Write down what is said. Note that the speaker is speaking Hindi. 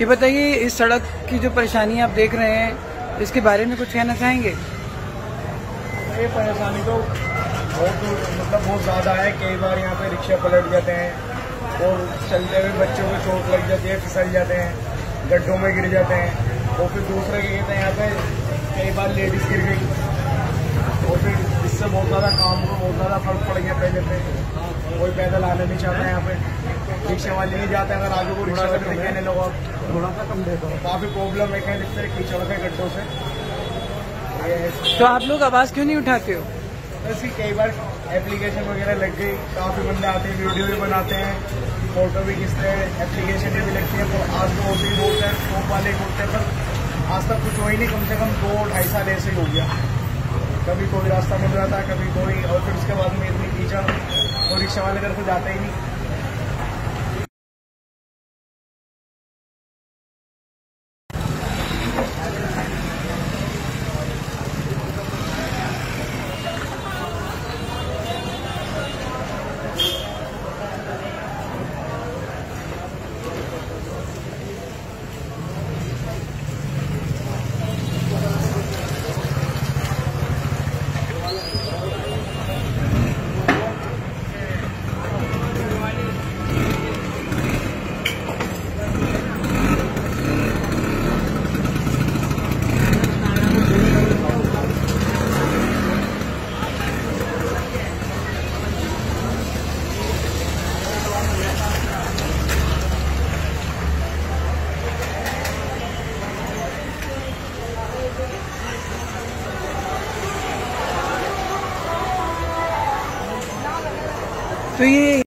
ये बताइए, इस सड़क की जो परेशानी आप देख रहे हैं, इसके बारे में कुछ कहना चाहेंगे? ये परेशानी तो बहुत मतलब बहुत ज़्यादा है। कई बार यहाँ पे रिक्शा पलट जाते हैं और चलते हुए बच्चों को चोट लग जाती है, फिसल जाते हैं, गड्ढों में गिर जाते हैं। और फिर दूसरा क्या कहते हैं यहाँ पे, कई बार लेडीज़ गिर गई। और फिर इससे बहुत ज़्यादा काम को बहुत ज़्यादा फ़र्क पड़ गया पहले पे कोई पैदल आने नहीं चाहता है यहाँ पे। रिक्शा वाले नहीं जाते अगर आगे को रिक्शा से कहने लोग थोड़ा सा कम दे दो काफ़ी प्रॉब्लम है कहीं दिखते कीचड़ के गड्ढों से। तो आप लोग आवाज़ क्यों नहीं उठाते हो? ऐसी कई बार एप्लीकेशन वगैरह लग गई काफ़ी बंदे आते हैं वीडियो भी बनाते हैं फ़ोटो भी खींचते हैं एप्लीकेशन भी लगती है पर आज तो भी बोलते हैं शॉप वाले बोलते हैं पर आज तक कुछ हो ही नहीं कम से कम दो ढाई साल ऐसे ही हो गया। कभी कोई रास्ता मिल रहा था कभी कोई और फिर उसके बाद में इतनी कीचड़ और रिक्शा वाले घर को जाता ही नहीं। तो ये